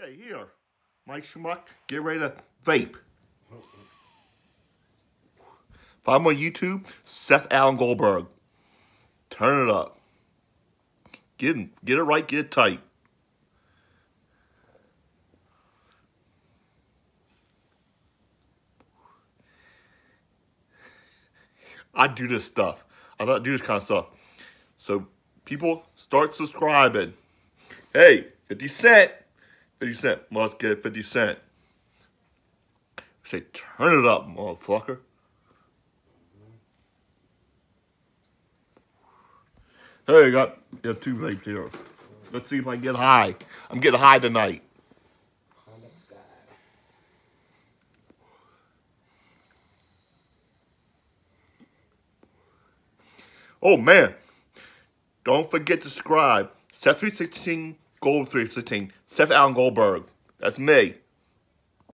Okay, here. Mike Schmuck, get ready to vape. If I'm on YouTube, Seth Allen Goldberg. Turn it up. Get, get it right, get it tight. I do this stuff. I don't do this kind of stuff. So people start subscribing. Hey, 50 cent. 50 cent. Must get 50 cent. Say, turn it up, motherfucker. Hey, I got, got two vapes here. Let's see if I get high. I'm getting high tonight. Oh man, don't forget to subscribe. Seth 316 Gold 316. Seth Allen Goldberg. That's me.